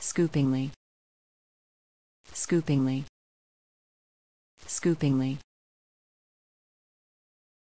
scoopingly, scoopingly, scoopingly.